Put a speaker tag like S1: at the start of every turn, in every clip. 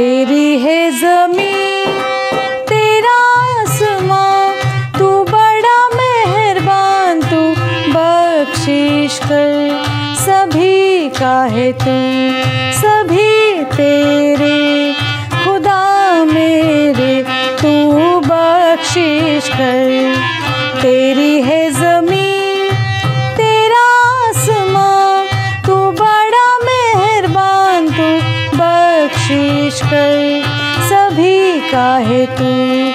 S1: तेरी है ज़मीन, तेरा आसमां तू बड़ा मेहरबान, तू बख्शिश कर। सभी का है तू, सभी तेरे। कर सभी का है तू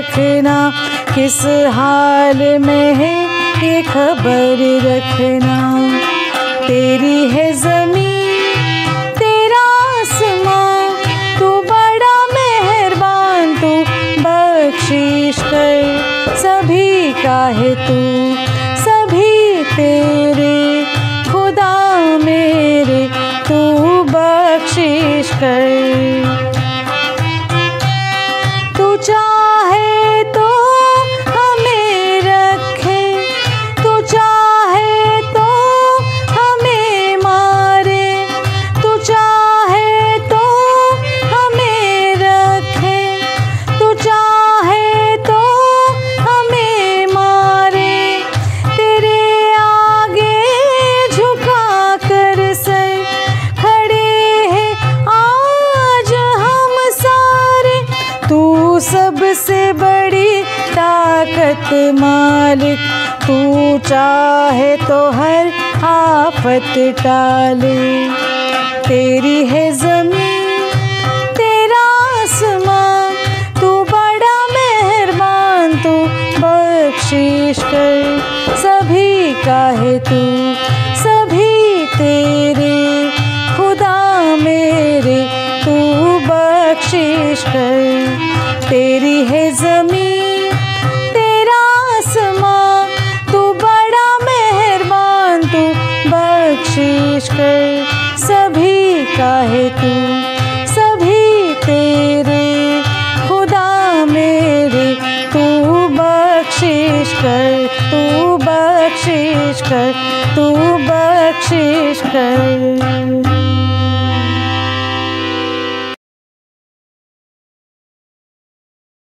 S1: रखना, किस हाल में है ये खबर रखना। तेरी है ज़मीन, तेरा आसमां तू बड़ा मेहरबान, तू बख्शिश कर। सभी का है तू, सभी तेरे। खुदा मेरे, तू बख्शिश कर। सबसे बड़ी ताकत मालिक तू चाहे तो हर आफत टाले। तेरी है ज़मीन, तेरा आसमां तू बड़ा मेहरबान, तू बख्शिश कर सभी का है तू, सभी तेरे। खुदा मेरे, तू बख्शिश कर, तू बख्शिश कर, तू बख्शिश कर।